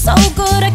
so good I